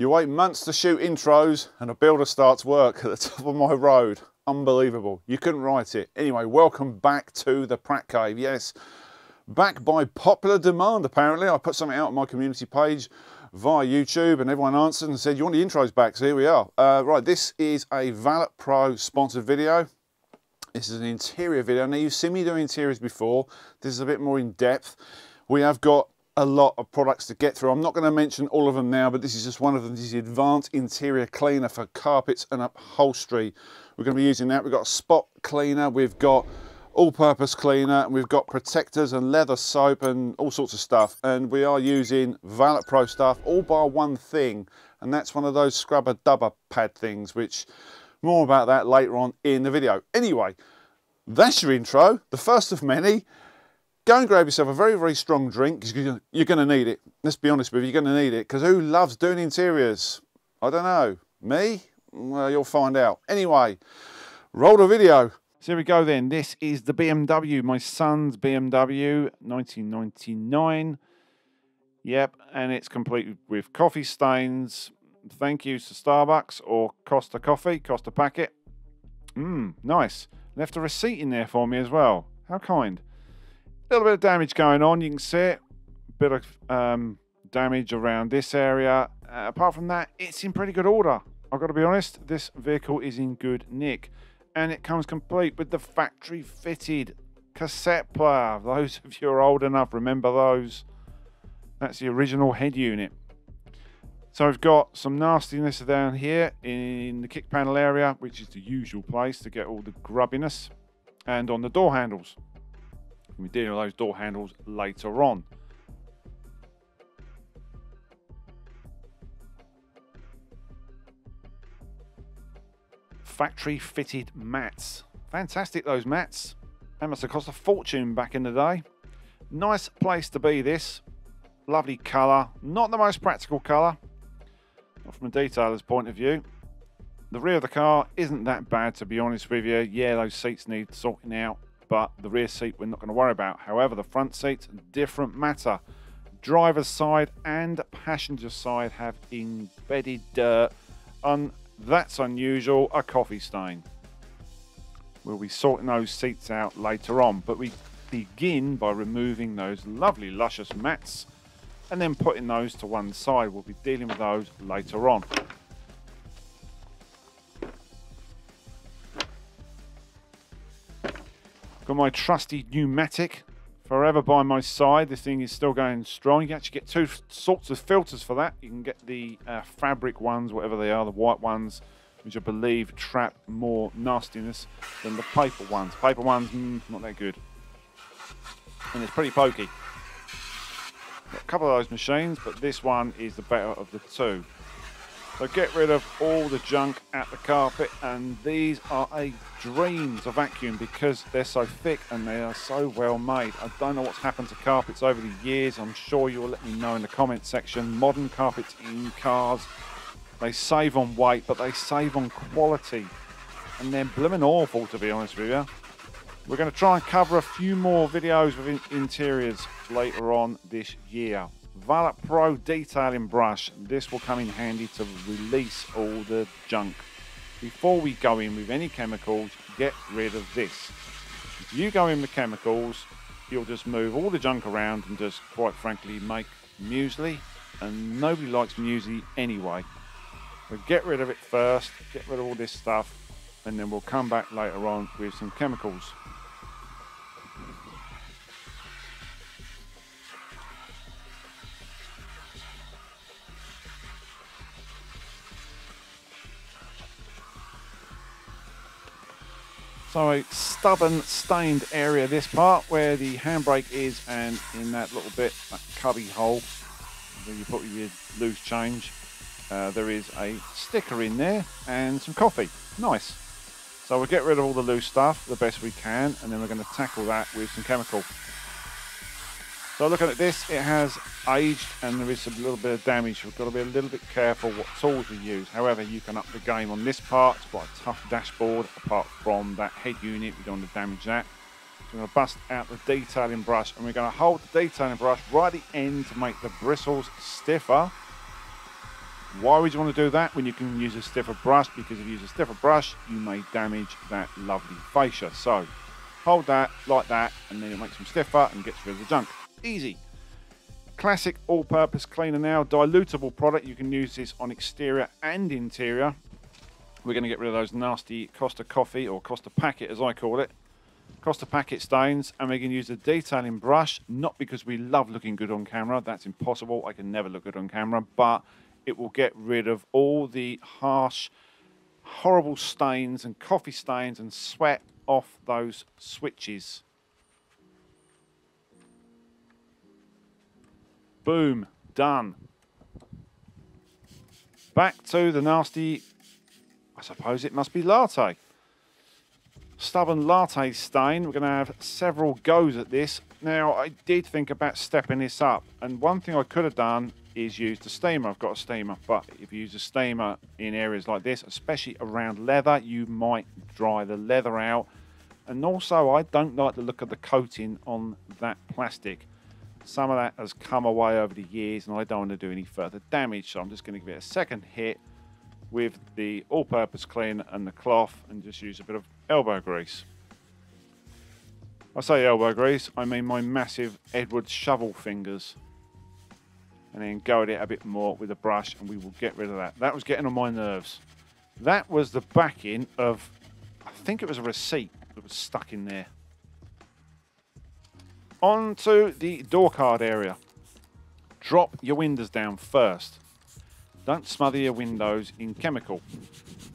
You wait months to shoot intros and a builder starts work at the top of my road. Unbelievable. You couldn't write it. Anyway, welcome back to the Pratt Cave. Yes, back by popular demand apparently. I put something out on my community page via YouTube and everyone answered and said, you want the intros back? So here we are. Uh, right, this is a Valet Pro sponsored video. This is an interior video. Now you've seen me do interiors before. This is a bit more in depth. We have got a lot of products to get through. I'm not going to mention all of them now, but this is just one of them. This is the Advanced Interior Cleaner for carpets and upholstery. We're going to be using that. We've got a spot cleaner, we've got all-purpose cleaner, and we've got protectors and leather soap and all sorts of stuff. And we are using Valet Pro stuff, all by one thing, and that's one of those scrubber dubber pad things, which more about that later on in the video. Anyway, that's your intro, the first of many go and grab yourself a very, very strong drink because you're going to need it. Let's be honest with you, you're going to need it because who loves doing interiors? I don't know. Me? Well, you'll find out. Anyway, roll the video. So here we go then. This is the BMW, my son's BMW, 1999. Yep, and it's complete with coffee stains. Thank you to Starbucks or Costa Coffee, Costa Packet. Mmm, nice. Left a receipt in there for me as well. How kind. A little bit of damage going on, you can see it. A bit of um, damage around this area. Uh, apart from that, it's in pretty good order. I've got to be honest, this vehicle is in good nick. And it comes complete with the factory fitted cassette player. Those of you are old enough, remember those. That's the original head unit. So we've got some nastiness down here in the kick panel area, which is the usual place to get all the grubbiness. And on the door handles. We'll be dealing with those door handles later on. Factory fitted mats. Fantastic those mats. They must have cost a fortune back in the day. Nice place to be this. Lovely colour. Not the most practical colour. Not from a detailer's point of view. The rear of the car isn't that bad to be honest with you. Yeah, those seats need sorting out but the rear seat we're not going to worry about. However, the front seats, different matter. Driver's side and passenger side have embedded dirt, and that's unusual, a coffee stain. We'll be sorting those seats out later on, but we begin by removing those lovely luscious mats and then putting those to one side. We'll be dealing with those later on. Got my trusty Numatic forever by my side. This thing is still going strong. You actually get two sorts of filters for that. You can get the uh, fabric ones, whatever they are, the white ones, which I believe trap more nastiness than the paper ones. Paper ones, mm, not that good. And it's pretty pokey. Got a couple of those machines, but this one is the better of the two. So get rid of all the junk at the carpet and these are a dream to vacuum because they're so thick and they are so well made. I don't know what's happened to carpets over the years. I'm sure you'll let me know in the comment section. Modern carpets in cars, they save on weight but they save on quality and they're blooming awful to be honest with you. We're going to try and cover a few more videos with interiors later on this year. Valet Pro detailing brush. This will come in handy to release all the junk. Before we go in with any chemicals, get rid of this. If you go in with chemicals, you'll just move all the junk around and just, quite frankly, make muesli. And nobody likes muesli anyway. So get rid of it first, get rid of all this stuff, and then we'll come back later on with some chemicals. A stubborn stained area this part where the handbrake is and in that little bit, that cubby hole where you put your loose change, uh, there is a sticker in there and some coffee. Nice. So we'll get rid of all the loose stuff the best we can and then we're going to tackle that with some chemical. So looking at this, it has aged and there is a little bit of damage. We've got to be a little bit careful what tools we use. However, you can up the game on this part. It's quite a tough dashboard. Apart from that head unit, we don't want to damage that. So we're going to bust out the detailing brush and we're going to hold the detailing brush right at the end to make the bristles stiffer. Why would you want to do that when you can use a stiffer brush? Because if you use a stiffer brush, you may damage that lovely fascia. So hold that like that, and then it makes them stiffer and gets rid of the junk. Easy. Classic all-purpose cleaner now, dilutable product. You can use this on exterior and interior. We're going to get rid of those nasty Costa Coffee or Costa Packet as I call it. Costa Packet stains and we can use a detailing brush, not because we love looking good on camera, that's impossible, I can never look good on camera, but it will get rid of all the harsh, horrible stains and coffee stains and sweat off those switches. Boom, done. Back to the nasty, I suppose it must be latte. Stubborn latte stain. We're going to have several goes at this. Now, I did think about stepping this up, and one thing I could have done is use the steamer. I've got a steamer, but if you use a steamer in areas like this, especially around leather, you might dry the leather out. And also, I don't like the look of the coating on that plastic. Some of that has come away over the years and I don't want to do any further damage. So I'm just going to give it a second hit with the all-purpose clean and the cloth and just use a bit of elbow grease. I say elbow grease, I mean my massive Edward shovel fingers. And then go at it a bit more with a brush and we will get rid of that. That was getting on my nerves. That was the backing of, I think it was a receipt that was stuck in there. On to the door card area. Drop your windows down first. Don't smother your windows in chemical.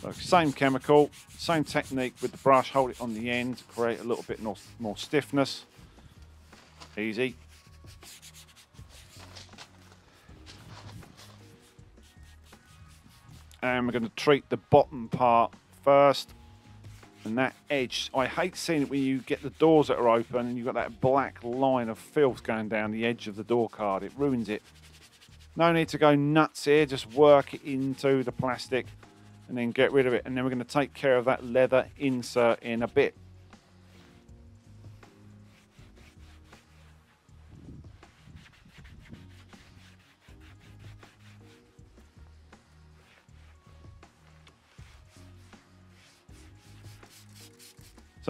So same chemical, same technique with the brush, hold it on the end to create a little bit more, more stiffness. Easy. And we're going to treat the bottom part first and that edge, I hate seeing it when you get the doors that are open and you've got that black line of filth going down the edge of the door card. It ruins it. No need to go nuts here. Just work it into the plastic and then get rid of it. And then we're going to take care of that leather insert in a bit.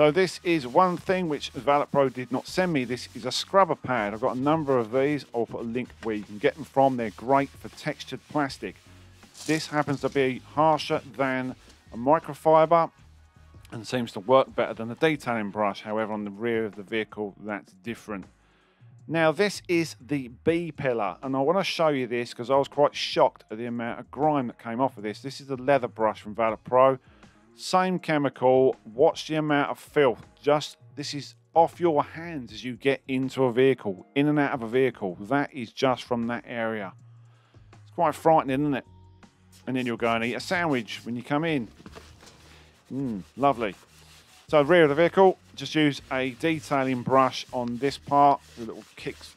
So this is one thing which Valet Pro did not send me. This is a scrubber pad. I've got a number of these. I'll put a link where you can get them from. They're great for textured plastic. This happens to be harsher than a microfiber and seems to work better than the detailing brush. However, on the rear of the vehicle, that's different. Now, this is the B pillar, and I want to show you this because I was quite shocked at the amount of grime that came off of this. This is the leather brush from Valet Pro. Same chemical. Watch the amount of filth. Just this is off your hands as you get into a vehicle, in and out of a vehicle. That is just from that area. It's quite frightening, isn't it? And then you'll go and eat a sandwich when you come in. Mmm, lovely. So rear of the vehicle, just use a detailing brush on this part, the little kicks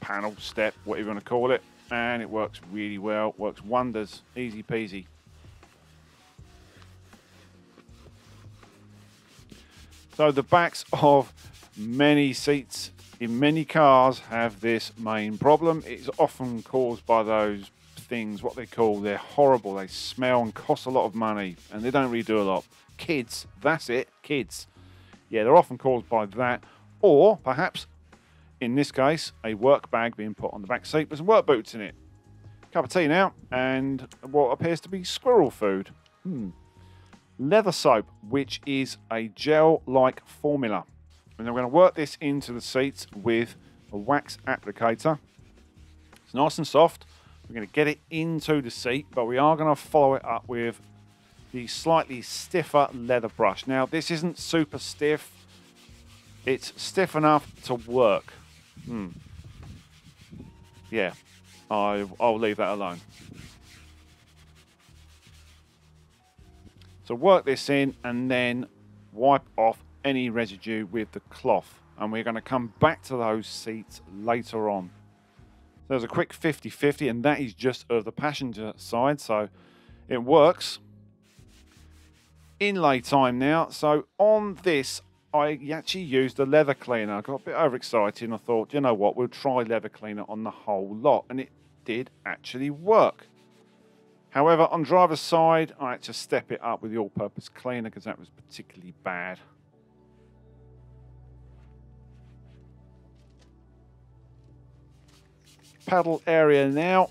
panel, step, whatever you want to call it. And it works really well, works wonders, easy peasy. So the backs of many seats in many cars have this main problem. It's often caused by those things, what they call, they're horrible. They smell and cost a lot of money and they don't really do a lot. Kids, that's it, kids. Yeah, they're often caused by that. Or perhaps, in this case, a work bag being put on the back seat with some work boots in it. Cup of tea now and what appears to be squirrel food. Hmm leather soap, which is a gel-like formula. And I'm going to work this into the seats with a wax applicator. It's nice and soft. We're going to get it into the seat, but we are going to follow it up with the slightly stiffer leather brush. Now, this isn't super stiff. It's stiff enough to work. Hmm. Yeah, I, I'll leave that alone. So work this in and then wipe off any residue with the cloth. And we're going to come back to those seats later on. There's a quick 50-50 and that is just of the passenger side. So it works. Inlay time now. So on this, I actually used a leather cleaner. I got a bit overexcited and I thought, you know what, we'll try leather cleaner on the whole lot. And it did actually work. However, on driver's side, I had to step it up with the all-purpose cleaner because that was particularly bad. Paddle area now.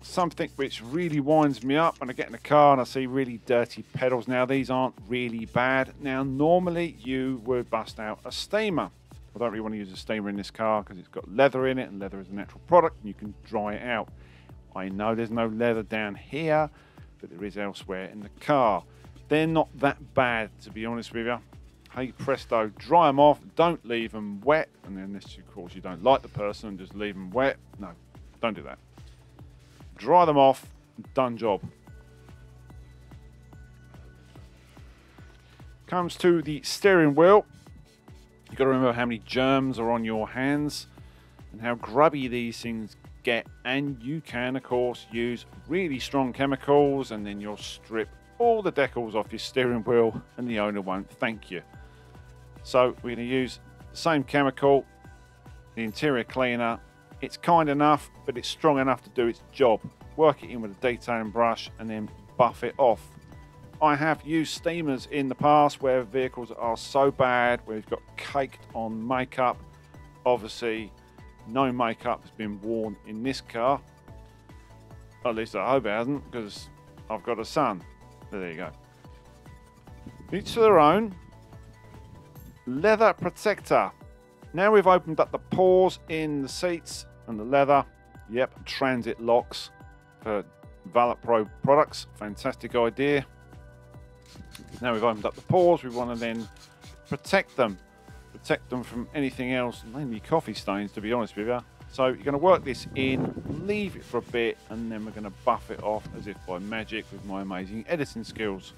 Something which really winds me up when I get in the car and I see really dirty pedals. Now, these aren't really bad. Now, normally you would bust out a steamer. I don't really want to use a steamer in this car because it's got leather in it and leather is a natural product and you can dry it out. I know there's no leather down here, but there is elsewhere in the car. They're not that bad, to be honest with you. Hey, presto, dry them off. Don't leave them wet. And then this, of course, you don't like the person and just leave them wet. No, don't do that. Dry them off. Done job. Comes to the steering wheel. You've got to remember how many germs are on your hands and how grubby these things get and you can of course use really strong chemicals and then you'll strip all the decals off your steering wheel and the owner won't thank you. So we're going to use the same chemical, the interior cleaner. It's kind enough, but it's strong enough to do its job. Work it in with a detailing brush and then buff it off. I have used steamers in the past where vehicles are so bad, where you've got caked on makeup. Obviously, no makeup has been worn in this car. At least I hope it hasn't, because I've got a son. There you go. Each to their own. Leather protector. Now we've opened up the pores in the seats and the leather. Yep, transit locks for Valet Pro products. Fantastic idea. Now we've opened up the pores, we want to then protect them protect them from anything else, mainly coffee stains to be honest with you. So you're going to work this in, leave it for a bit, and then we're going to buff it off as if by magic with my amazing editing skills.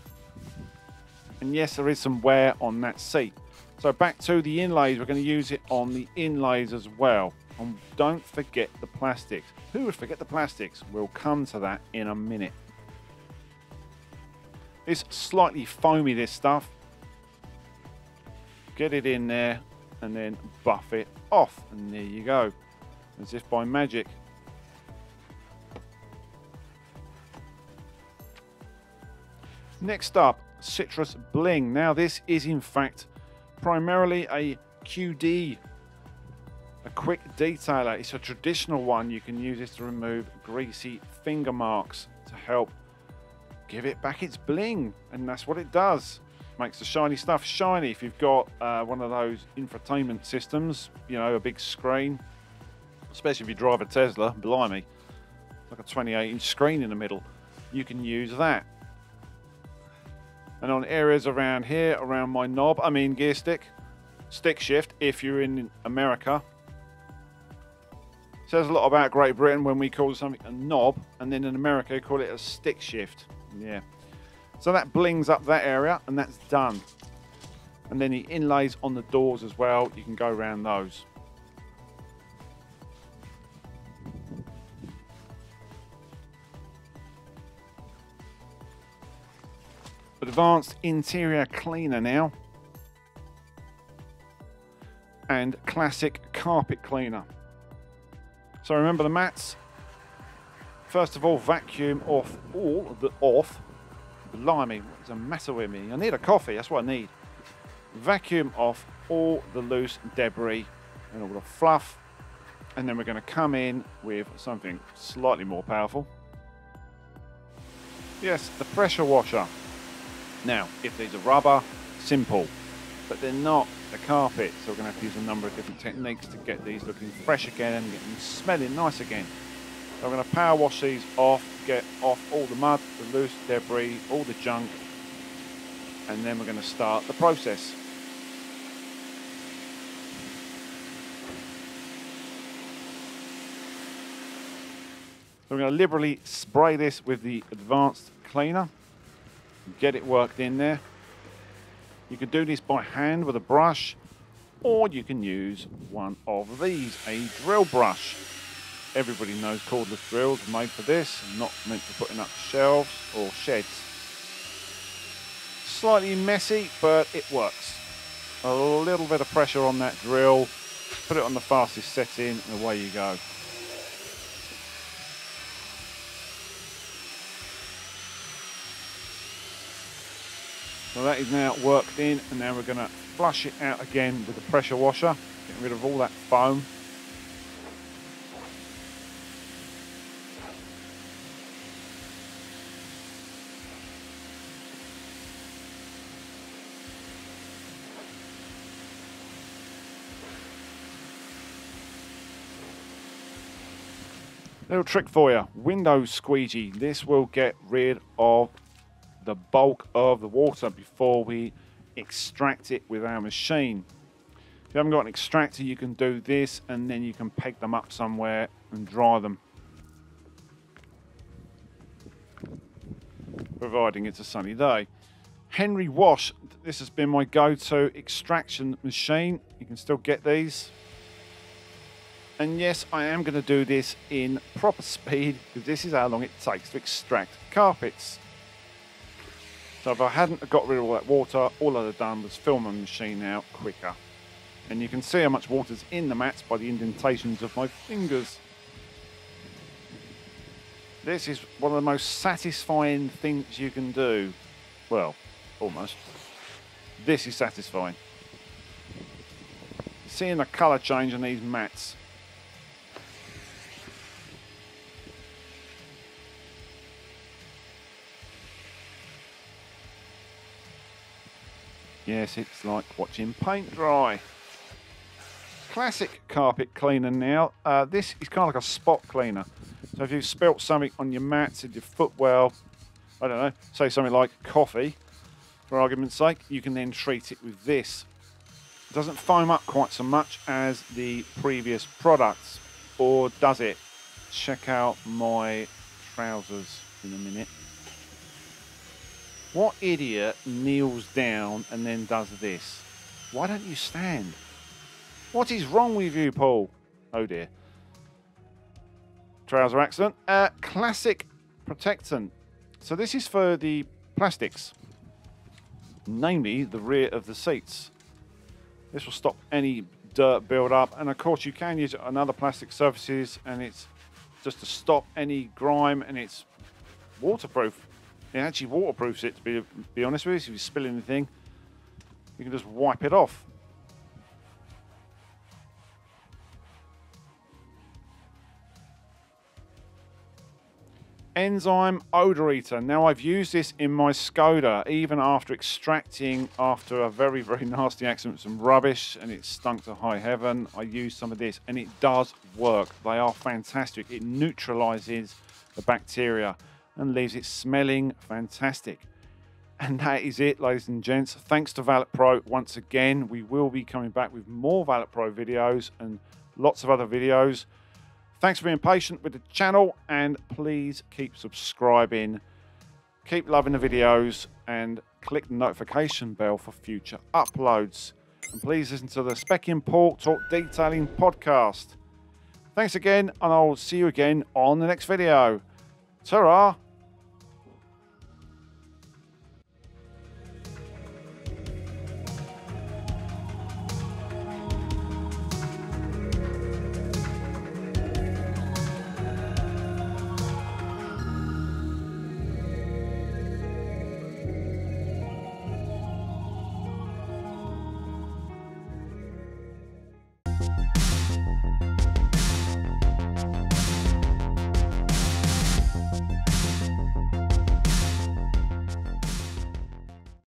And yes, there is some wear on that seat. So back to the inlays, we're going to use it on the inlays as well. And don't forget the plastics. Who would forget the plastics? We'll come to that in a minute. It's slightly foamy, this stuff get it in there and then buff it off. And there you go. As if by magic. Next up citrus bling. Now this is in fact primarily a QD a quick detailer. It's a traditional one. You can use this to remove greasy finger marks to help give it back its bling. And that's what it does makes the shiny stuff shiny. If you've got uh, one of those infotainment systems, you know, a big screen, especially if you drive a Tesla, blimey, like a 28 inch screen in the middle, you can use that. And on areas around here, around my knob, I mean gear stick, stick shift, if you're in America, says a lot about Great Britain when we call something a knob, and then in America, call it a stick shift. Yeah. So that blings up that area and that's done. And then the inlays on the doors as well, you can go around those. Advanced interior cleaner now. And classic carpet cleaner. So remember the mats. First of all, vacuum off all the off Blimey, what's the matter with me? I need a coffee, that's what I need. Vacuum off all the loose debris and all the fluff. And then we're going to come in with something slightly more powerful. Yes, the pressure washer. Now, if these are rubber, simple. But they're not the carpet, so we're going to have to use a number of different techniques to get these looking fresh again and get them smelling nice again. So going to power wash these off, get off all the mud, the loose debris, all the junk, and then we're going to start the process. So I'm going to liberally spray this with the advanced cleaner, get it worked in there. You can do this by hand with a brush, or you can use one of these, a drill brush everybody knows cordless drills are made for this, not meant for putting up shelves or sheds. Slightly messy, but it works. A little bit of pressure on that drill, put it on the fastest setting, and away you go. So that is now worked in, and now we're going to flush it out again with the pressure washer, getting rid of all that foam. Little trick for you, window squeegee. This will get rid of the bulk of the water before we extract it with our machine. If you haven't got an extractor, you can do this and then you can peg them up somewhere and dry them. Providing it's a sunny day. Henry Wash, this has been my go-to extraction machine. You can still get these. And yes, I am going to do this in proper speed because this is how long it takes to extract carpets. So if I hadn't got rid of all that water, all I'd have done was fill my machine out quicker. And you can see how much water's in the mats by the indentations of my fingers. This is one of the most satisfying things you can do. Well, almost. This is satisfying. Seeing the colour change on these mats Yes, it's like watching paint dry. Classic carpet cleaner now. Uh, this is kind of like a spot cleaner. So if you've spilt something on your mats and your footwell, I don't know, say something like coffee, for argument's sake, you can then treat it with this. It doesn't foam up quite so much as the previous products, or does it? Check out my trousers in a minute. What idiot kneels down and then does this? Why don't you stand? What is wrong with you, Paul? Oh dear. Trouser accident. Uh, classic protectant. So this is for the plastics, namely the rear of the seats. This will stop any dirt build up. And of course you can use it on other plastic surfaces and it's just to stop any grime and it's waterproof. It actually waterproofs it, to be, be honest with you. If you spill anything, you can just wipe it off. Enzyme odor eater. Now I've used this in my Skoda even after extracting after a very, very nasty accident some rubbish and it stunk to high heaven. I used some of this and it does work. They are fantastic. It neutralizes the bacteria and leaves it smelling fantastic. And that is it, ladies and gents. Thanks to Valet Pro once again. We will be coming back with more Valet Pro videos and lots of other videos. Thanks for being patient with the channel and please keep subscribing. Keep loving the videos and click the notification bell for future uploads. And please listen to the Spec Import Talk Detailing podcast. Thanks again and I'll see you again on the next video. Ta-ra!